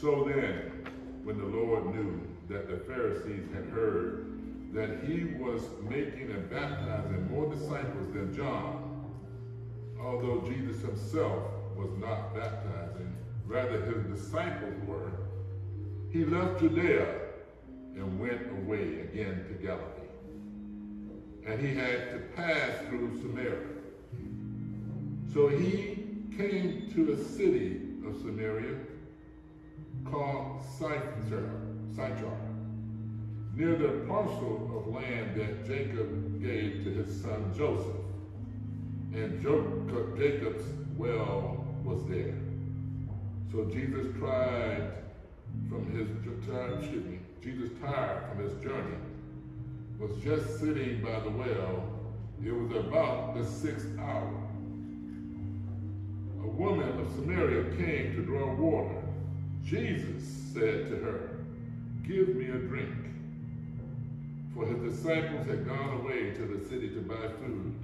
So then, when the Lord knew that the Pharisees had heard that he was making and baptizing more disciples than John, although Jesus himself was not baptizing, rather his disciples were, he left Judea and went away again to Galilee. And he had to pass through Samaria. So he came to a city of Samaria called Sychar, near the parcel of land that Jacob gave to his son Joseph. And Jacob's well was there. So Jesus tried from his excuse me, Jesus tired from his journey, was just sitting by the well. It was about the sixth hour. A woman of Samaria came to draw water. Jesus said to her, Give me a drink. For his disciples had gone away to the city to buy food.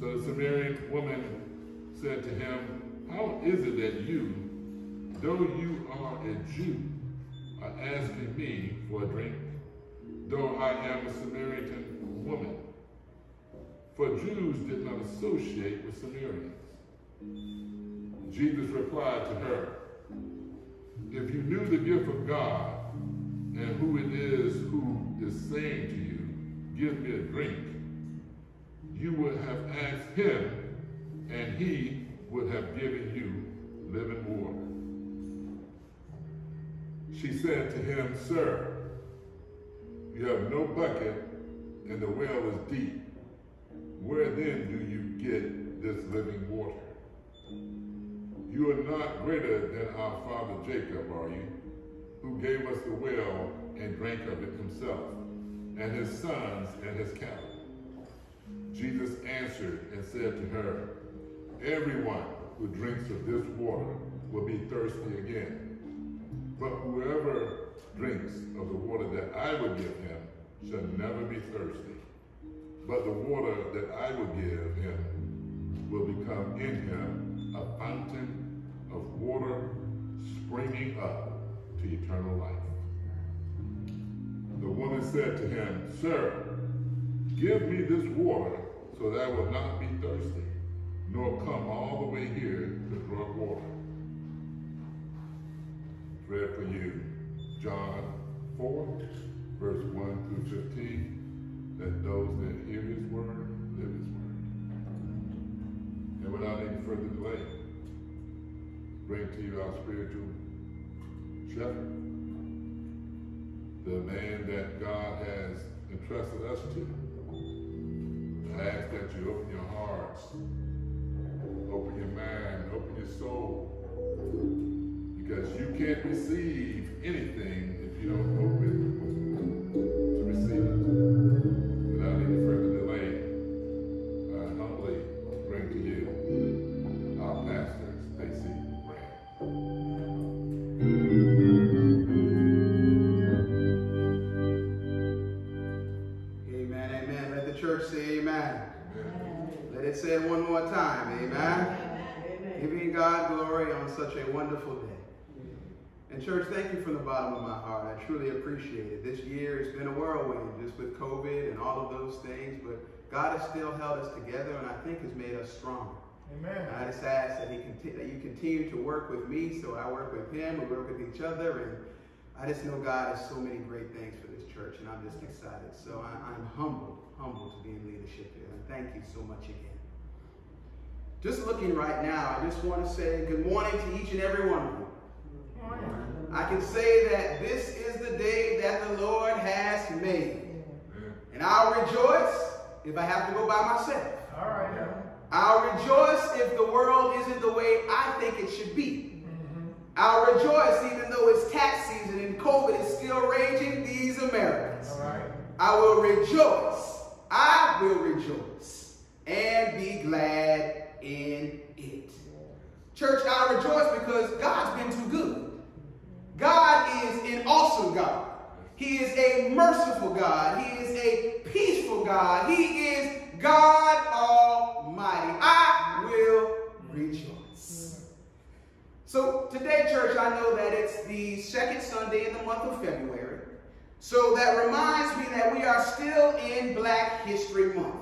So the Samaritan woman said to him, How is it that you, though you are a Jew, are asking me for a drink, though I am a Samaritan woman? For Jews did not associate with Samaritans. Jesus replied to her, If you knew the gift of God and who it is who is saying to you, Give me a drink, you would have asked him, and he would have given you living water. She said to him, Sir, you have no bucket, and the well is deep. Where then do you get this living water? You are not greater than our father Jacob, are you? Who gave us the well and drank of it himself, and his sons and his cattle. Jesus answered and said to her, Everyone who drinks of this water will be thirsty again. But whoever drinks of the water that I will give him shall never be thirsty. But the water that I will give him will become in him a fountain of water springing up to eternal life. The woman said to him, Sir, give me this water so that I will not be thirsty, nor come all the way here to draw water. Read for you John 4, verse 1 through 15, that those that hear his word live his word. And without any further delay, bring to you our spiritual shepherd, the man that God has entrusted us to. I ask that you open your hearts, open your mind, open your soul, because you can't receive anything if you don't open the bottom of my heart. I truly appreciate it. This year has been a whirlwind just with COVID and all of those things, but God has still held us together and I think has made us stronger. Amen. And I just ask that, he conti- that you continue to work with me so I work with him, we work with each other, and I just know God has so many great things for this church, and I'm just excited. So I, I'm humbled, humbled to be in leadership here, and thank you so much again. Just looking right now, I just want to say good morning to each and every one of you. I can say that this is the day that the Lord has made. And I'll rejoice if I have to go by myself. All right. I'll rejoice if the world isn't the way I think it should be. I'll rejoice even though it's tax season and COVID is still raging these Americans. All right. I will rejoice. I will rejoice and be glad in it. Church, I rejoice because God's been too good. God is an awesome God. He is a merciful God. He is a peaceful God. He is God Almighty. I will rejoice. So today, church, I know that it's the second Sunday in the month of February. So that reminds me that we are still in Black History Month.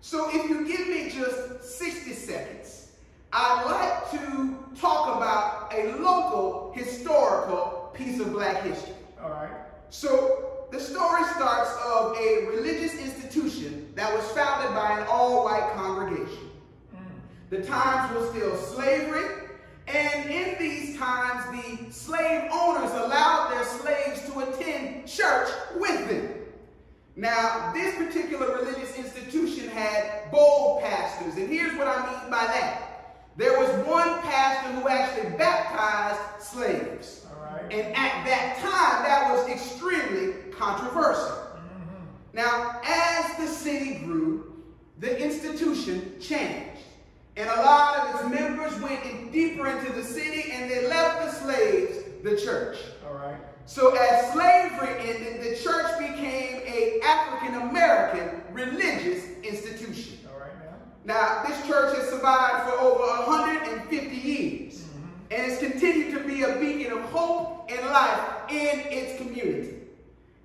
So if you give me just 60 seconds, I'd like to talk about a local historical piece of black history. All right. So the story starts of a religious institution that was founded by an all-white congregation. Mm. The times were still slavery, and in these times, the slave owners allowed their slaves to attend church with them. Now, this particular religious institution had bold pastors, and here's what I mean by that. There was one pastor who actually baptized slaves. And at that time, that was extremely controversial. Mm-hmm. Now, as the city grew, the institution changed. And a lot of its members went in deeper into the city and they left the slaves the church. All right. So as slavery ended, the church became a African American religious institution. All right now. Now, this church has survived for over 150 years mm-hmm. and has continued to be a beacon of hope and life in its community.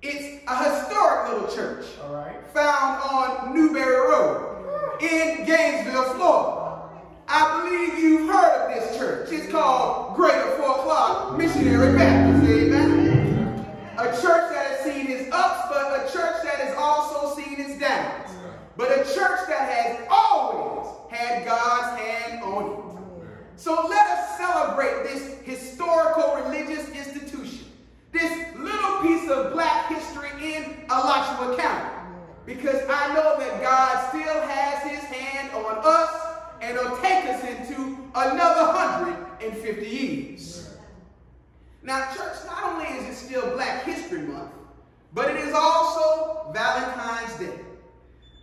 It's a historic little church All right. found on Newberry Road in Gainesville, Florida. I believe you've heard of this church. It's called Greater Fort Clarke Missionary Baptist. Amen. A church that has seen its ups, but a church that has also seen its downs. But a church that has always had God's hand on it. So let us celebrate this historical religious institution, this little piece of black history in Alachua County. Because I know that God still has his hand on us and it'll take us into another 150 years. Now, church, not only is it still Black History Month, but it is also Valentine's Day,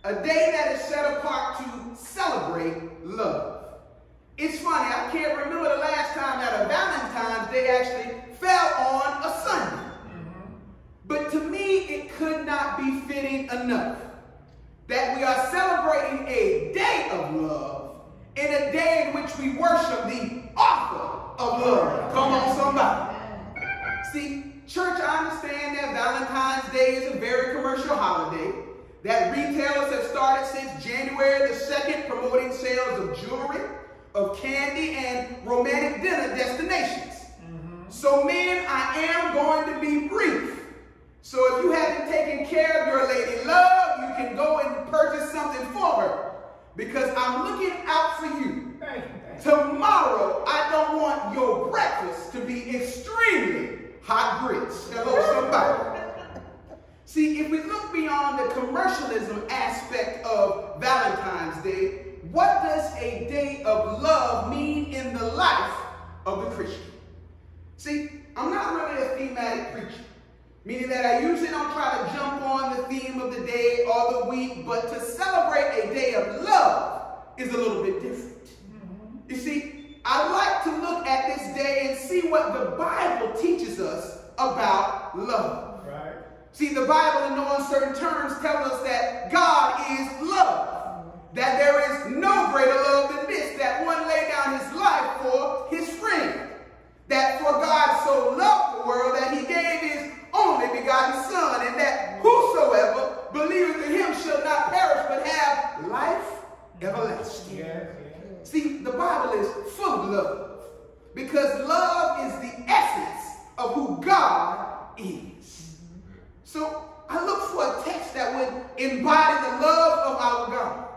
a day that is set apart to celebrate love. It's funny, I can't remember the last time that a Valentine's Day actually fell on a Sunday. Mm-hmm. But to me, it could not be fitting enough that we are celebrating a day of love in a day in which we worship the author of love. Come on, somebody. See, church, I understand that Valentine's Day is a very commercial holiday, that retailers have started since January the 2nd promoting sales of jewelry, of candy, and romantic dinner destinations. Mm-hmm. So, men, I am going to be brief. So, if you haven't taken care of your lady love, you can go and purchase something for her because I'm looking out for you. Tomorrow, I don't want your breakfast to be extremely hot grits. Hello, somebody. See, if we look beyond the commercialism aspect of Valentine's Day, what does a day of love mean in the life of the Christian? See, I'm not really a thematic preacher. Meaning that I usually don't try to jump on the theme of the day or the week, but to celebrate a day of love is a little bit different. You see, I like to look at this day and see what the Bible teaches us about love. Right. See, the Bible in no uncertain terms tells us that God is love. That there is no greater love than this, that one lay down his life for his friend. That for God so loved the world that he gave his only begotten Son, and that whosoever believeth in him shall not perish but have life everlasting. See, the Bible is full of love because love is the essence of who God is. So I look for a text that would embody the love of our God.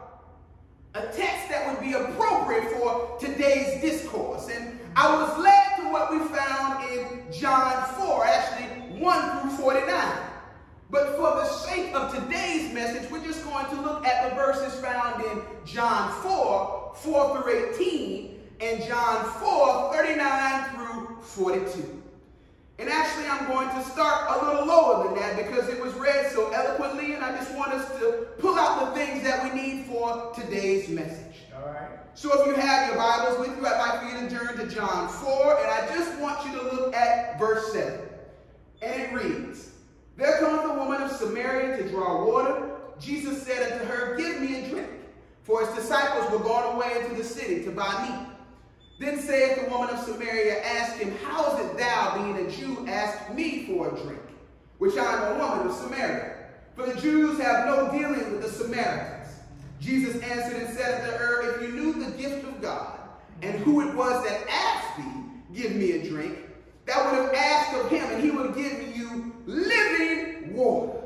A text that would be appropriate for today's discourse. And I was led to what we found in John 4, actually 1 through 49. But for the sake of today's message, we're just going to look at the verses found in John 4, 4 through 18, and John 4, 39 through 42. And actually, I'm going to start a little lower than that because it was read so eloquently, and I just want us to pull out the things that we need for today's message. All right. So if you have your Bibles with you, I'd like for you to turn to John 4, and I just want you to look at verse 7. And it reads, There cometh a woman of Samaria to draw water. Jesus said unto her, Give me a drink. For his disciples were gone away into the city to buy meat. Then saith the woman of Samaria, Ask him, How is it thou, being a Jew, ask me for a drink, which I am a woman of Samaria? For the Jews have no dealing with the Samaritans. Jesus answered and said unto her, If you knew the gift of God, and who it was that asked thee, Give me a drink, that would have asked of him, and he would give you living water.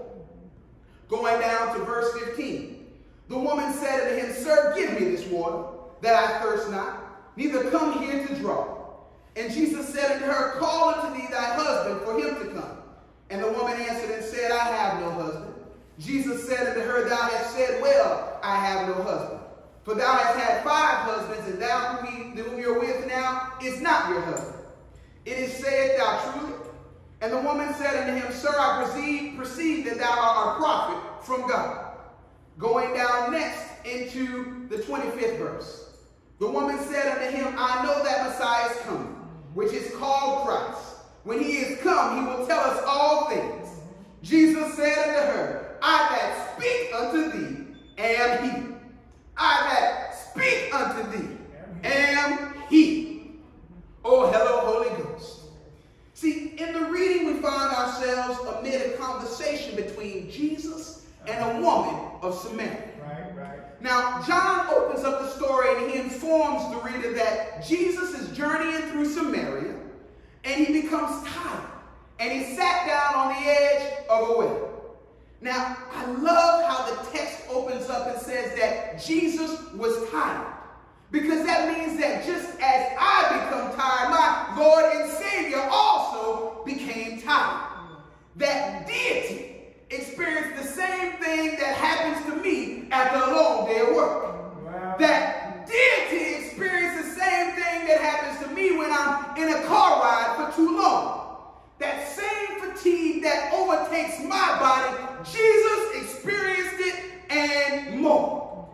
Going down to verse 15. The woman said unto him, Sir, give me this water, that I thirst not, neither come here to draw. And Jesus said unto her, Call unto thee thy husband, for him to come. And the woman answered and said, I have no husband. Jesus said unto her, Thou hast said well, I have no husband. For thou hast had five husbands, and thou whom, whom you're with now is not your husband. It is said thou truly. And the woman said unto him, Sir, I perceive, perceive that thou art a prophet from God. Going down next into the 25th verse. The woman said unto him, I know that Messiah is coming, which is called Christ. When he is come, he will tell us all things. Jesus said unto her, I that speak unto thee am he. I that speak unto thee am he. Oh, hello, Holy Ghost. See, in the reading, we find ourselves amid a conversation between Jesus and a woman of Samaria. Right, right. Now, John opens up the story and he informs the reader that Jesus is journeying through Samaria and he becomes tired and he sat down on the edge of a well. Now, I love how the text opens up and says that Jesus was tired. Because that means that just as I become tired, my Lord and Savior also became tired. That deity experienced the same thing that happens to me after a long day of work. Wow. That deity experienced the same thing that happens to me when I'm in a car ride for too long. That same fatigue that overtakes my body, Jesus experienced it and more.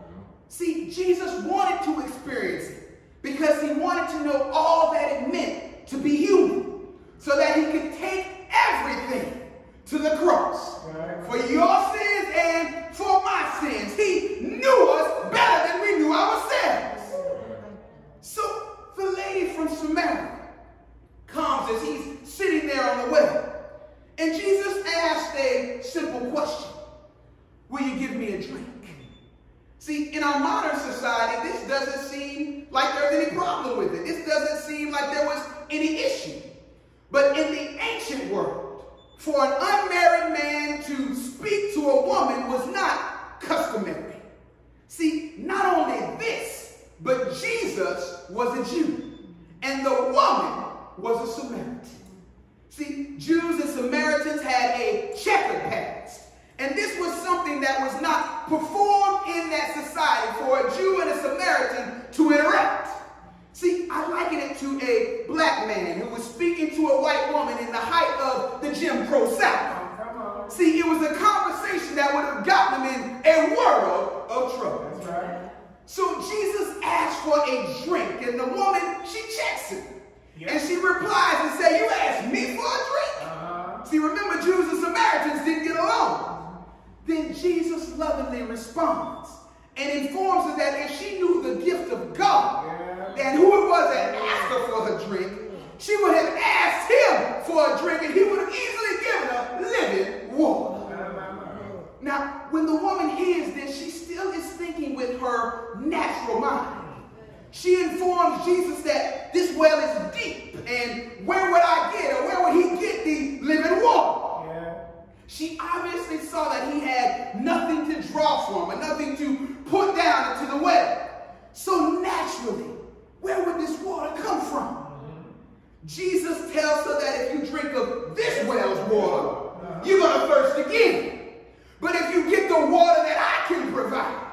See, Jesus wanted to experience it because he wanted to know all that it meant to be human so that he could take everything to the cross Right. for your sins and for my sins. He knew us better than we knew ourselves. So the lady from Samaria comes as he's sitting there on the well. And Jesus asked a simple question Will you give me a drink? See, in our modern society, this doesn't seem like there's any problem with it. This doesn't seem like there was any issue. But in the ancient world, for an unmarried man to speak to a woman was not customary. See, not only this, but Jesus was a Jew, and the woman was a Samaritan. See, Jews and Samaritans had a checkered past. And this was something that was not performed in that society for a Jew and a Samaritan to interact. See, I liken it to a black man who was speaking to a white woman in the height of the Jim Crow South. See, it was a conversation that would have gotten them in a world of trouble. That's right. So Jesus asked for a drink, and the woman, she checks him. Yeah. And she replies and says, You asked me for a drink? Uh-huh. See, remember, Jews and Samaritans didn't get along. Then Jesus lovingly responds and informs her that if she knew the gift of God Yeah. and who it was that asked her for her drink, she would have asked him for a drink and he would have easily given her living water. My. Now, when the woman hears this, she still is thinking with her natural mind. She informs Jesus that this well is deep, and where would I get, or where would he get the living water? Yeah. She obviously saw that he had nothing to draw from, and nothing to put down into the well. So naturally, where would this water come from? Jesus tells her that if you drink of this well's water, you're going to thirst again. But if you get the water that I can provide,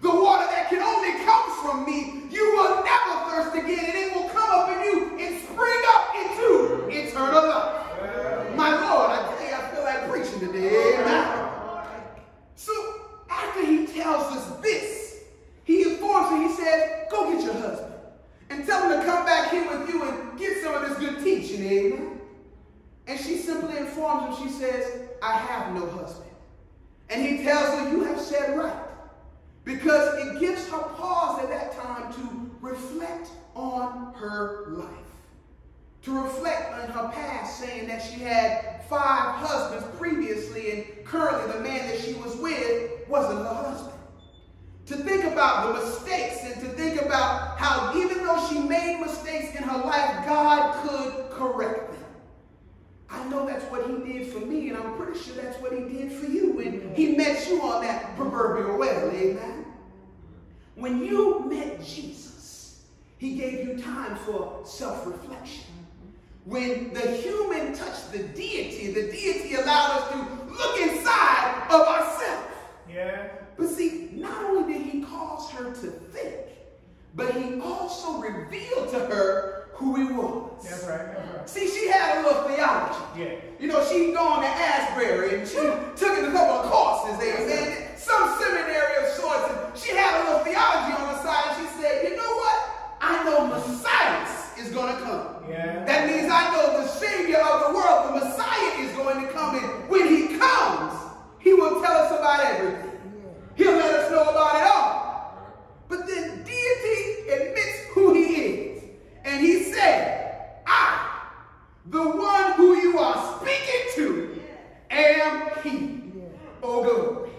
the water that can only come from me, you will never thirst again, and it will come up in you and spring up into eternal life. My Lord, I tell you, I feel like preaching today. Amen. So after he tells said right. Because it gives her pause at that time to reflect on her life. To reflect on her past, saying that she had five husbands previously, and currently the man that she was with wasn't her husband. To think about the mistakes and to think about how, even though she made mistakes in her life, God could correct them. I know that's what he did for me, and I'm pretty sure that's what he did for you when he met you on that proverbial well, amen? When you met Jesus, he gave you time for self-reflection. When the human touched the deity, the deity allowed us to look inside of ourselves. Yeah. But see, not only did he cause her to think, but he also revealed to her who he was. That's right, that's right. See, she had a little theology. Yeah. You know, she'd gone to Asbury and she took a couple of courses there, man. Some seminary of sorts. And she had a little theology on her side. And she said, you know what? I know Messiah is going to come. Yeah. That means I know the Savior of the world, the Messiah, is going to come. And when he comes, he will tell us about everything. He'll let us know about it all. But then deity admits who he is. And he said, I, the one who you are speaking to, am he. Oh, glory.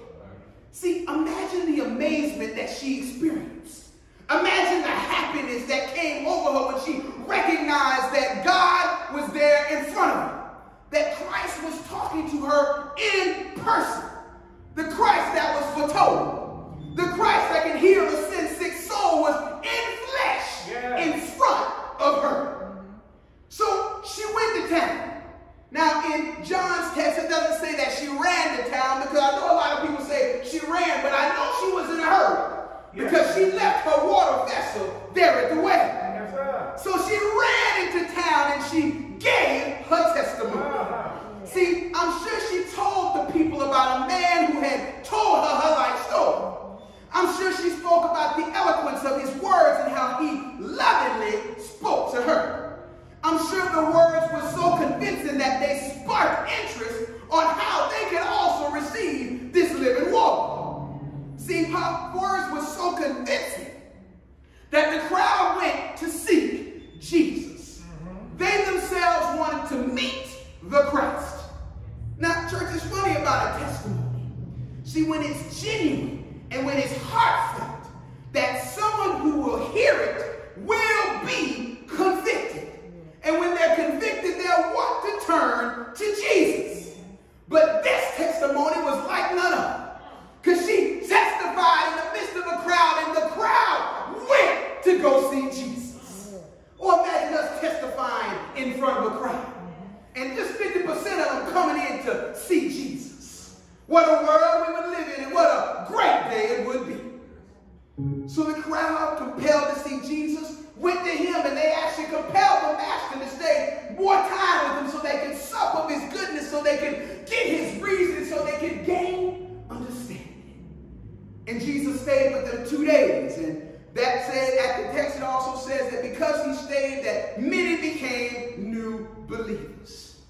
See, imagine the amazement that she experienced. Imagine the happiness that came over her when she recognized that God was there in front of her, that Christ was talking to her in person, the Christ that was foretold, the Christ that can heal the sin sick soul was in flesh yeah. in front of her. So she went to town. Now, in John's text, it doesn't say that she ran to town because I know a lot of people say she ran, but I know she was in a hurry because she left her water vessel there at the well. So she ran into town and she gave her testimony. Uh-huh. See, I'm sure she told the people about a man who had told her her life story. I'm sure she spoke about the eloquence of his words and how he lovingly spoke to her. I'm sure the words were so convincing that they sparked interest on how they could also receive this living water. See, her words were so convincing that the crowd went to seek Jesus. Mm-hmm. They themselves wanted to meet the Christ. Now, church, is funny about a testimony. See, when it's genuine and when it's heartfelt, that someone who will hear it will be convicted. And when they're convicted, they'll want to turn to Jesus. But this testimony was like none other. Because she testified in the midst of a crowd, and the crowd went to go see Jesus. Or imagine us testifying in front of a crowd. And just 50% of them coming in to see Jesus. What a world we would live in, and what a great day it would be. So the crowd, compelled to see Jesus, went to him, and they actually compelled the master to stay more time with him so they could sup of his goodness, so they could get his reason, so they could gain understanding. And Jesus stayed with them two days. And that said, at the text, it also says that because he stayed, that many became new believers.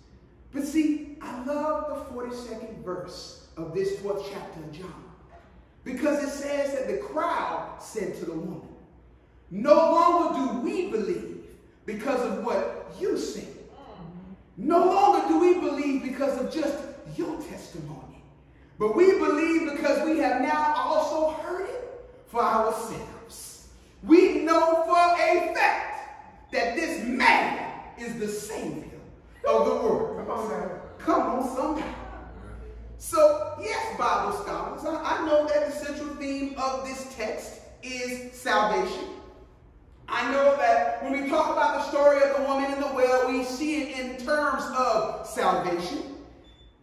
But see, I love the 42nd verse of this fourth chapter of John. Because it says that the crowd said to the woman, No longer do we believe because of what you say. No longer do we believe because of just your testimony. But we believe because we have now also heard it for ourselves. We know for a fact that this man is the Savior of the world. Come on, man. Come on, somebody. So, yes, Bible scholars, I know that the central theme of this text is salvation. I know that when we talk about the story of the woman in the well, we see it in terms of salvation.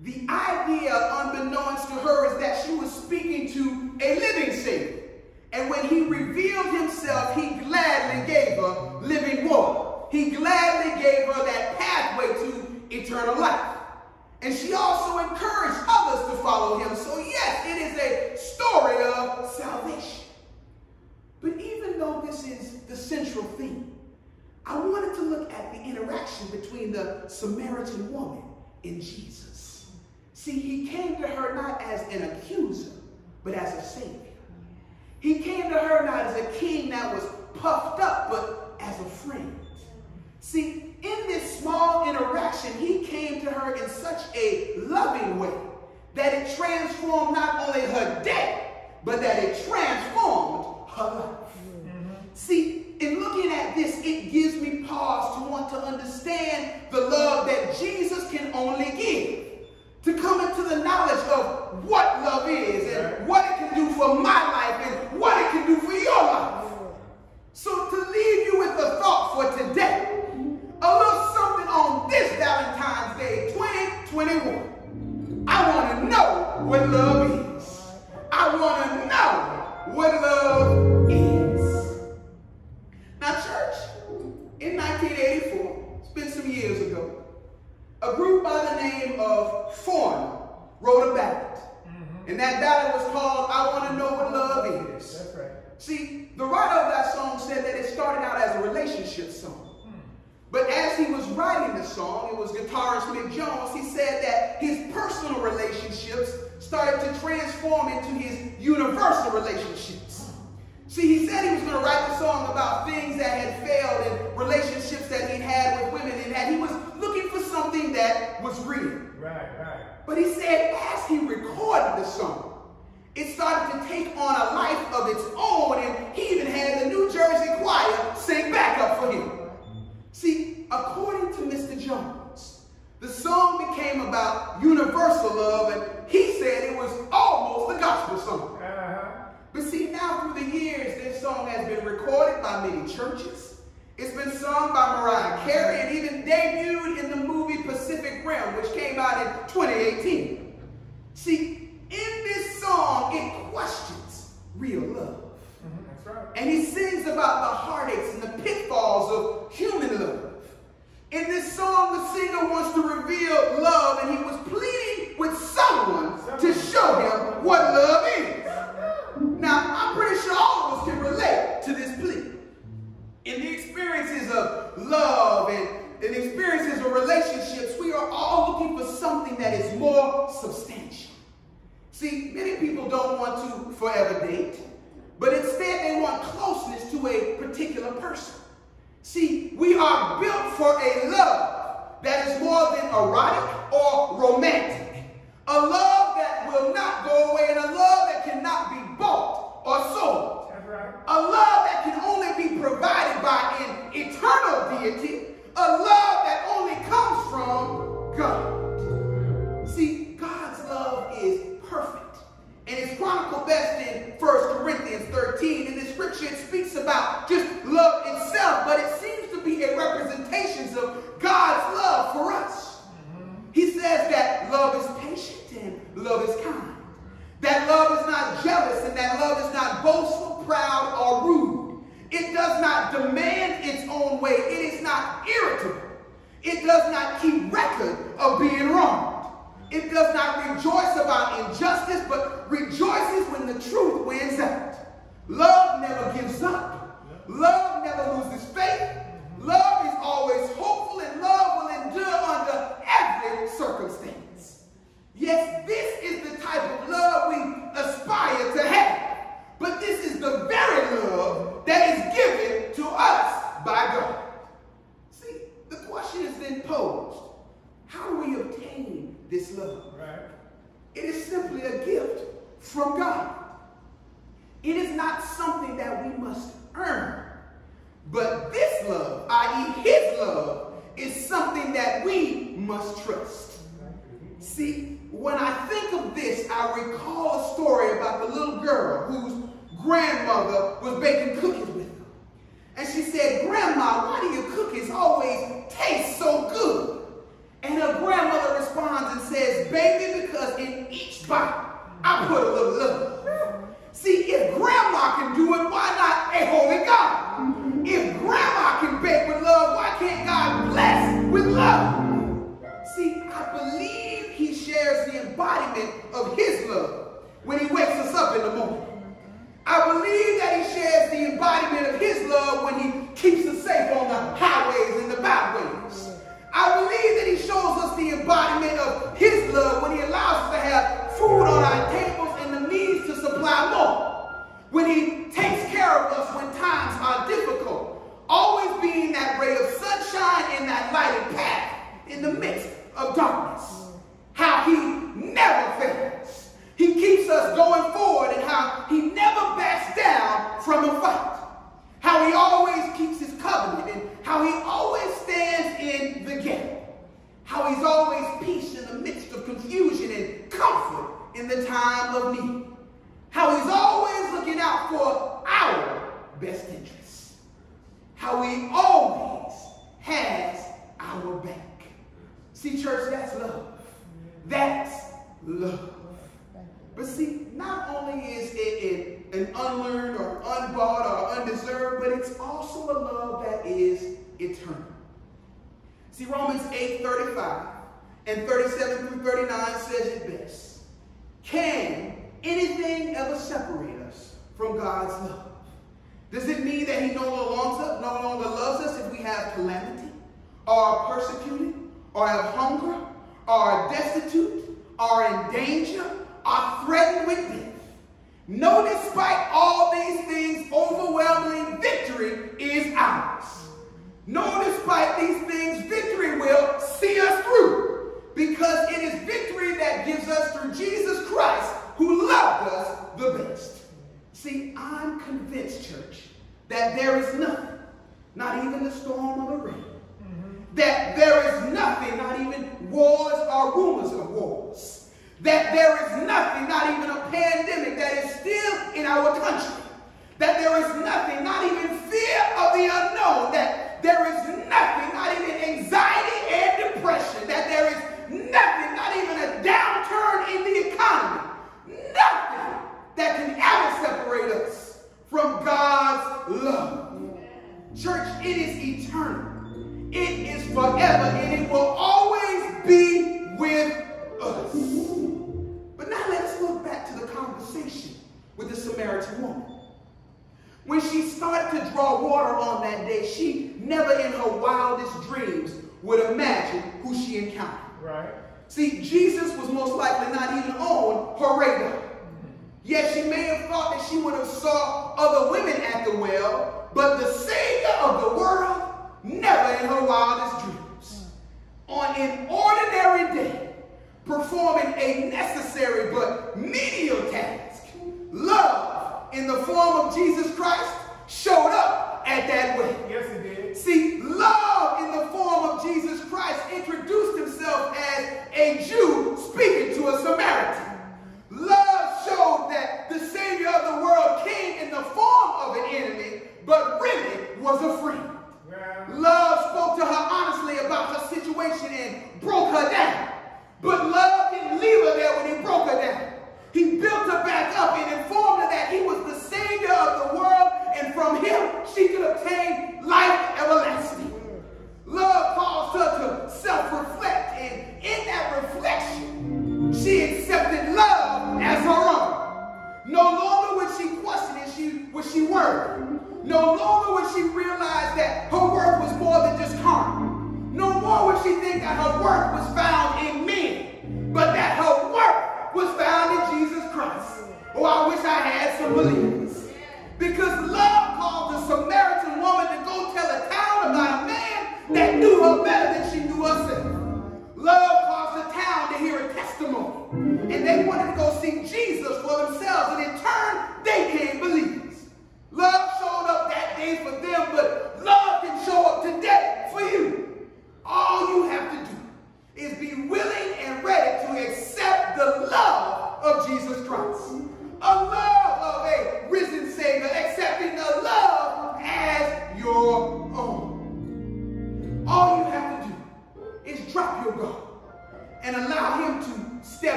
The idea, unbeknownst to her, is that she was speaking to a living Savior. And when he revealed himself, he gladly gave her living water. He gladly gave her that pathway to eternal life. And she also encouraged others to follow him. So, yes, it is a story of salvation. But even though this is the central theme, I wanted to look at the interaction between the Samaritan woman and Jesus. See, he came to her not as an accuser, but as a Savior. He came to her not as a king that was puffed up, but as a friend. See, in this small interaction, he came to her in such a loving way that it transformed not only her day, but that it transformed her life. Mm-hmm. See, in looking at this, it gives me pause to want to understand the love that Jesus can only give. To come into the knowledge of what love is and what it can do for my life and what it can do for your life. So to leave you with a thought for today, a little something on this Valentine's Day 2021. I want to know what love is. I want to know what love is. Now, church, in 1984, it's been some years ago, a group by the name of Foreigner wrote a ballad. Mm-hmm. And that ballad was called I Want to Know What Love Is. That's right. See, the writer of that song said that it started out as a relationship song. But as he was writing the song, it was guitarist Mick Jones, he said that his personal relationships started to transform into his universal relationships. See, he said he was going to write the song about things that had failed and relationships that he'd had with women and that he was looking for something that was real. Right, right. But he said as he recorded the song, it started to take on a life of its own, and he even had the New Jersey Choir sing backup for him. According to Mr. Jones, the song became about universal love, and he said it was almost a gospel song. Uh-huh. But see, now through the years, this song has been recorded by many churches. It's been sung by Mariah Carey and even debuted in the movie Pacific Rim, which came out in 2018. See, in this song, it questions real love. And he sings about the heartaches and the pitfalls of human love. In this song, the singer wants to reveal love, and he was pleading with someone to show him what love is. Now, I'm pretty sure all of us can relate to this plea. In the experiences of love and in experiences of relationships, we are all looking for something that is more substantial. See, many people don't want to forever date. But instead, they want closeness to a particular person. See, we are built for a love that is more than erotic or romantic. Not demand its own way. It is not irritable. It does not keep record of being wronged. It does not rejoice about injustice, but rejoices when the truth wins out. Love never gives up. Love never loses faith. Love is always hopeful, and love will endure under every circumstance. Yes, this is the type of love we aspire to have. But this is the very love that is given to us by God. See, the question is then posed how do we obtain this love? Right. It is simply a gift from God. It is not something that we must earn. But this love, i.e., His love, is something that we must trust. See, when I think of this, I recall a story about the little girl whose grandmother was baking cookies with her. And she said, Grandma, why do your cookies always taste so good? And her grandmother responds and says, Baby, because in each bite, I put a little love. See, if grandma can do it, why not That's love. But see, not only is it, it an unlearned or unbought or undeserved, but it's also a love that is eternal. See, Romans 8 35 and 37 through 39 says it best. Can anything ever separate us from God's love? Does it mean that he no longer, no longer loves us if we have calamity, or are persecuted, or have hunger, are destitute, are in danger, are threatened with death? No, despite all these things, overwhelming victory is ours. No, despite these things, victory will see us through because it is victory that gives us through Jesus Christ who loved us the best. See, I'm convinced, church, that there is nothing, not even the storm or the rain, mm-hmm. that there is nothing, not even wars or rumors of wars, that there is nothing, not even a pandemic that is still in our country, that there is nothing, not even fear of the unknown, that there is nothing, not even anxiety and depression, that there is nothing, not even a downturn in the economy, nothing that can ever separate us from God's love. Church, it is eternal. It is forever, and it will always be with us. But now let's look back to the conversation with the Samaritan woman. When she started to draw water on that day, she never in her wildest dreams would imagine who she encountered. Right. See, Jesus was most likely not even on her radar. Yes, she may have thought that she would have saw other women at the well, but the Savior of the world, never in her wildest dreams. On an ordinary day, performing a necessary but menial task, love in the form of Jesus Christ showed up at that well. Yes, it did. See, love in the form of Jesus Christ introduced himself as a Jew speaking to a Samaritan.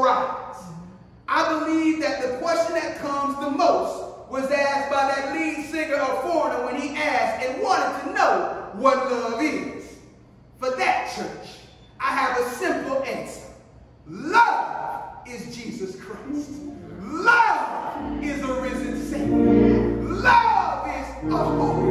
Arise. I believe that the question that comes the most was asked by that lead singer of Foreigner when he asked and wanted to know what love is. For that church, I have a simple answer. Love is Jesus Christ. Love is a risen Savior. Love is a holy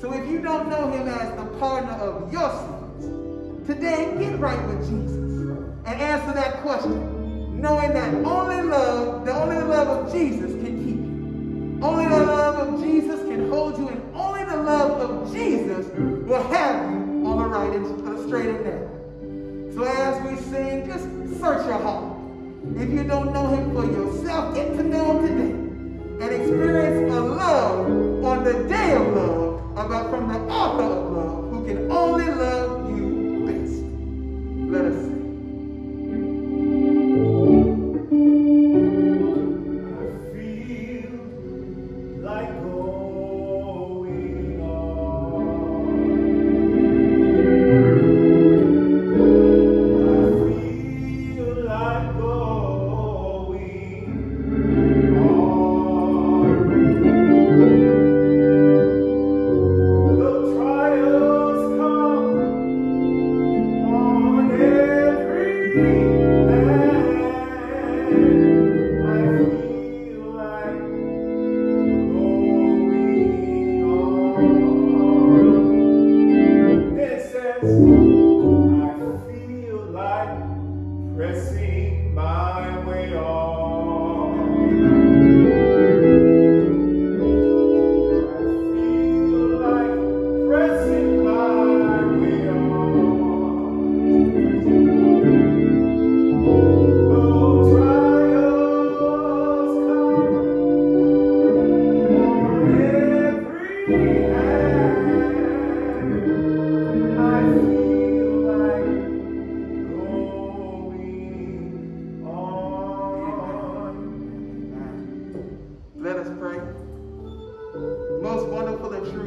So if you don't know him as the partner of your sins, today get right with Jesus and answer that question, knowing that only love, the only love of Jesus can keep you. Only the love of Jesus can hold you, and only the love of Jesus will have you on the right and straight and narrow. So as we sing, just search your heart. If you don't know him for yourself, get to know him today and experience a love on the day of love about from the author of love who can only love you best. Let us sing. For